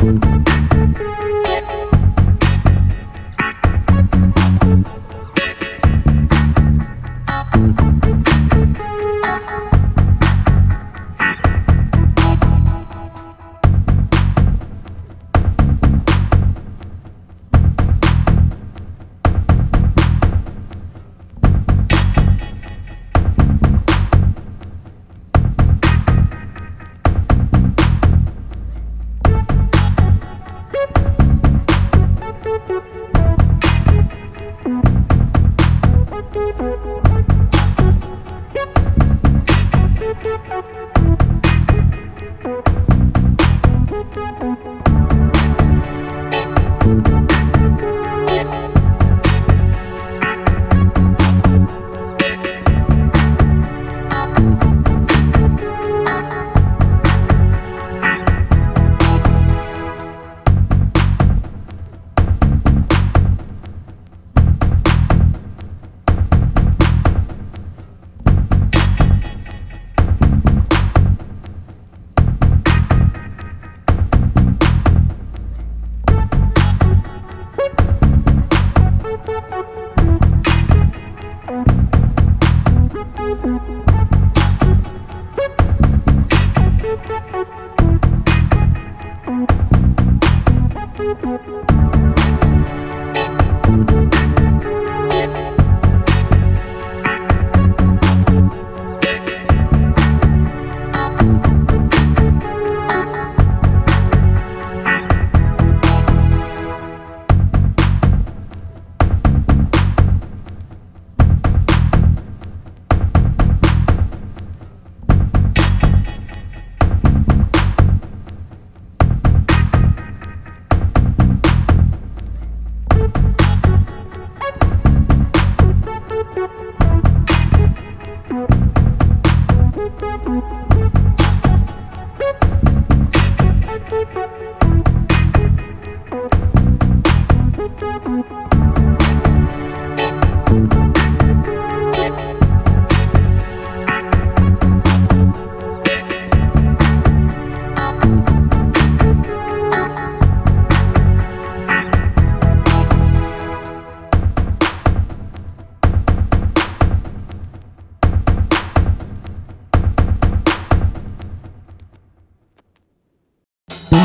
Thank